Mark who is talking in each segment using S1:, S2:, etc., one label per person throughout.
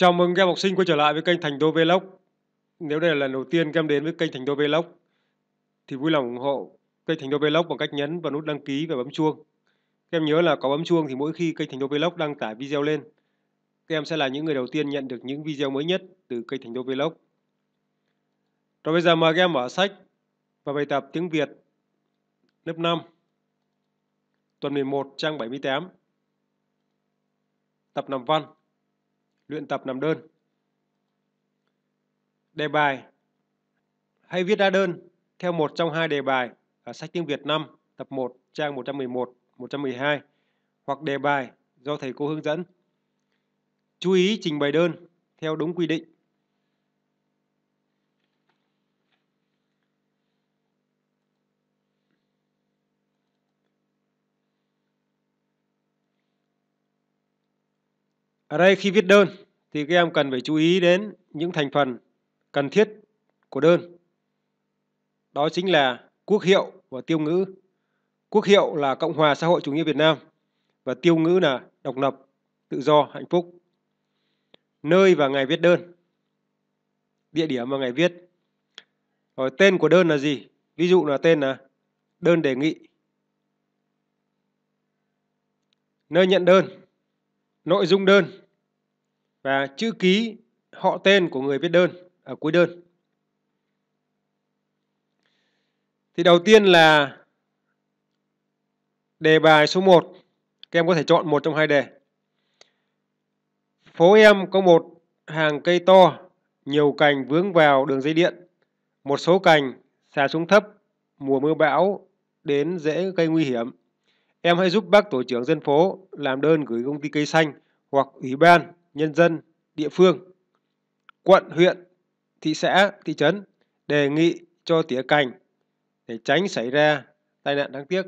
S1: Chào mừng các em học sinh quay trở lại với kênh Thành Đô Vlog. Nếu đây là lần đầu tiên các em đến với kênh Thành Đô Vlog thì vui lòng ủng hộ kênh Thành Đô Vlog bằng cách nhấn vào nút đăng ký và bấm chuông. Các em nhớ là có bấm chuông thì mỗi khi kênh Thành Đô Vlog đăng tải video lên, các em sẽ là những người đầu tiên nhận được những video mới nhất từ kênh Thành Đô Vlog. Rồi bây giờ mời các em mở sách và bài tập tiếng Việt lớp 5 tuần 11 trang 78 tập nằm văn luyện tập nằm đơn. Đề bài hãy viết ra đơn theo một trong hai đề bài ở sách tiếng Việt 5 tập 1 trang 111 112 hoặc đề bài do thầy cô hướng dẫn. Chú ý trình bày đơn theo đúng quy định. Ở đây khi viết đơn thì các em cần phải chú ý đến những thành phần cần thiết của đơn. Đó chính là quốc hiệu và tiêu ngữ. Quốc hiệu là Cộng hòa xã hội chủ nghĩa Việt Nam và tiêu ngữ là độc lập, tự do, hạnh phúc. Nơi và ngày viết đơn. Địa điểm và ngày viết. Rồi tên của đơn là gì? Ví dụ là tên là đơn đề nghị. Nơi nhận đơn nội dung đơn và chữ ký họ tên của người viết đơn ở cuối đơn. Thì đầu tiên là đề bài số 1. Các em có thể chọn một trong hai đề. Phố em có một hàng cây to, nhiều cành vướng vào đường dây điện. Một số cành xà xuống thấp, mùa mưa bão đến dễ gây nguy hiểm. Em hãy giúp bác tổ trưởng dân phố làm đơn gửi công ty cây xanh hoặc ủy ban, nhân dân, địa phương, quận, huyện, thị xã, thị trấn đề nghị cho tỉa cành để tránh xảy ra tai nạn đáng tiếc.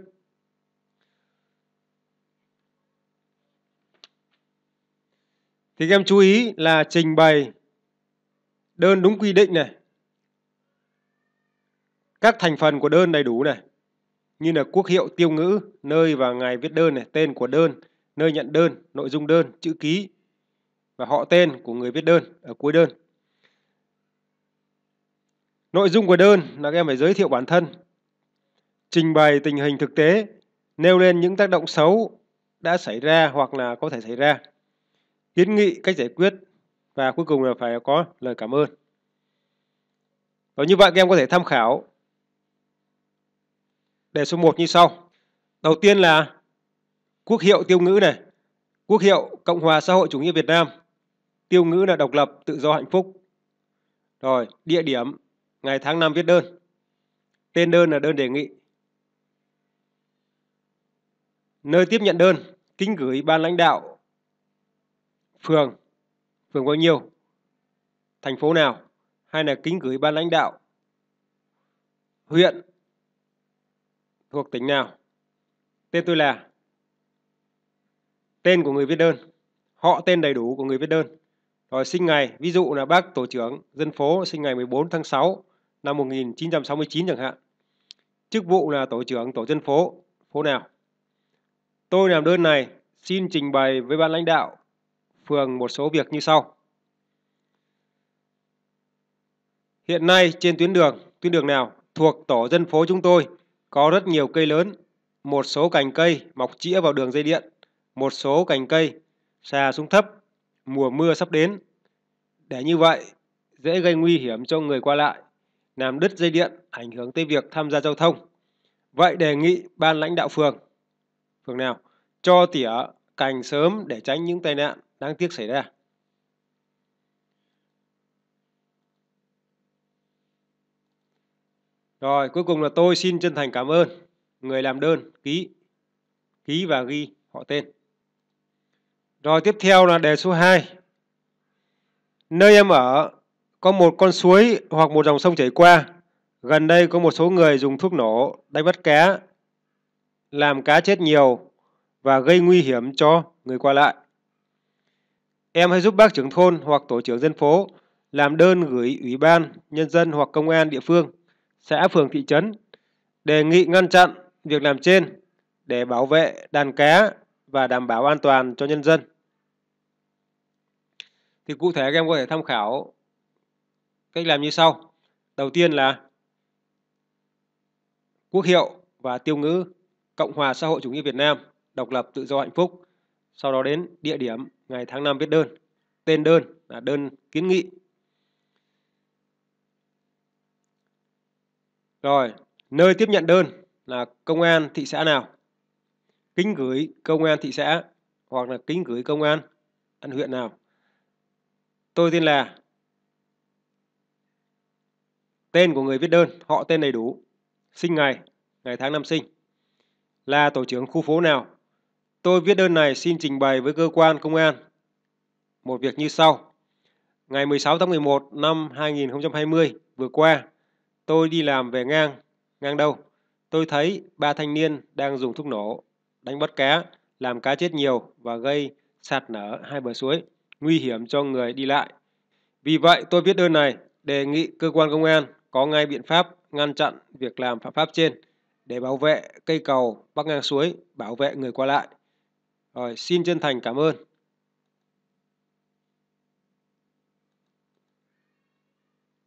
S1: Thì các em chú ý là trình bày đơn đúng quy định này. Các thành phần của đơn đầy đủ này như là quốc hiệu tiêu ngữ, nơi và ngày viết đơn này, tên của đơn, nơi nhận đơn, nội dung đơn, chữ ký và họ tên của người viết đơn ở cuối đơn. Nội dung của đơn là các em phải giới thiệu bản thân, trình bày tình hình thực tế, nêu lên những tác động xấu đã xảy ra hoặc là có thể xảy ra, kiến nghị cách giải quyết và cuối cùng là phải có lời cảm ơn. Và như vậy các em có thể tham khảo đề số 1 như sau. Đầu tiên là quốc hiệu tiêu ngữ này. Quốc hiệu Cộng hòa xã hội chủ nghĩa Việt Nam. Tiêu ngữ là độc lập, tự do, hạnh phúc. Rồi, địa điểm, ngày tháng năm viết đơn. Tên đơn là đơn đề nghị. Nơi tiếp nhận đơn, kính gửi ban lãnh đạo phường, phường bao nhiêu, thành phố nào, hay là kính gửi ban lãnh đạo huyện thuộc tỉnh nào. Tên tôi là tên của người viết đơn, họ tên đầy đủ của người viết đơn. Rồi sinh ngày, ví dụ là bác tổ trưởng dân phố sinh ngày 14 tháng 6 năm 1969 chẳng hạn. Chức vụ là tổ trưởng tổ dân phố, phố nào. Tôi làm đơn này xin trình bày với ban lãnh đạo phường một số việc như sau. Hiện nay trên tuyến đường, tuyến đường nào thuộc tổ dân phố chúng tôi có rất nhiều cây lớn, một số cành cây mọc chĩa vào đường dây điện, một số cành cây xà xuống thấp, mùa mưa sắp đến. Để như vậy, dễ gây nguy hiểm cho người qua lại, làm đứt dây điện, ảnh hưởng tới việc tham gia giao thông. Vậy đề nghị ban lãnh đạo phường, phường nào, cho tỉa cành sớm để tránh những tai nạn đáng tiếc xảy ra. Rồi, cuối cùng là tôi xin chân thành cảm ơn người làm đơn ký ký và ghi họ tên. Rồi tiếp theo là đề số 2. Nơi em ở có một con suối hoặc một dòng sông chảy qua. Gần đây có một số người dùng thuốc nổ đánh bắt cá, làm cá chết nhiều và gây nguy hiểm cho người qua lại. Em hãy giúp bác trưởng thôn hoặc tổ trưởng dân phố làm đơn gửi ủy ban, nhân dân hoặc công an địa phương, xã phường thị trấn đề nghị ngăn chặn việc làm trên để bảo vệ đàn cá và đảm bảo an toàn cho nhân dân. Thì cụ thể các em có thể tham khảo cách làm như sau. Đầu tiên là quốc hiệu và tiêu ngữ Cộng hòa xã hội chủ nghĩa Việt Nam, độc lập tự do hạnh phúc. Sau đó đến địa điểm, ngày tháng năm viết đơn. Tên đơn là đơn kiến nghị. Rồi, nơi tiếp nhận đơn là công an thị xã nào? Kính gửi công an thị xã hoặc là kính gửi công an huyện nào? Tôi tên là tên của người viết đơn, họ tên đầy đủ, sinh ngày, ngày tháng năm sinh, là tổ trưởng khu phố nào. Tôi viết đơn này xin trình bày với cơ quan công an một việc như sau. Ngày 16 tháng 11 năm 2020 vừa qua, tôi đi làm về ngang, ngang đâu? Tôi thấy ba thanh niên đang dùng thuốc nổ, đánh bắt cá, làm cá chết nhiều và gây sạt nở hai bờ suối, nguy hiểm cho người đi lại. Vì vậy tôi viết đơn này đề nghị cơ quan công an có ngay biện pháp ngăn chặn việc làm phạm pháp trên để bảo vệ cây cầu bắc ngang suối, bảo vệ người qua lại. Rồi, xin chân thành cảm ơn.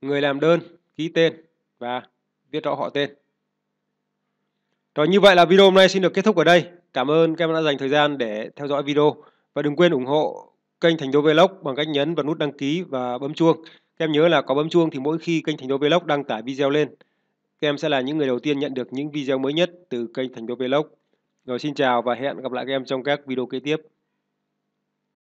S1: Người làm đơn, ký tên và viết rõ họ tên. Rồi như vậy là video hôm nay xin được kết thúc ở đây. Cảm ơn các em đã dành thời gian để theo dõi video. Và đừng quên ủng hộ kênh Thành Đô Vlog bằng cách nhấn vào nút đăng ký và bấm chuông. Các em nhớ là có bấm chuông thì mỗi khi kênh Thành Đô Vlog đăng tải video lên, các em sẽ là những người đầu tiên nhận được những video mới nhất từ kênh Thành Đô Vlog. Rồi xin chào và hẹn gặp lại các em trong các video kế tiếp.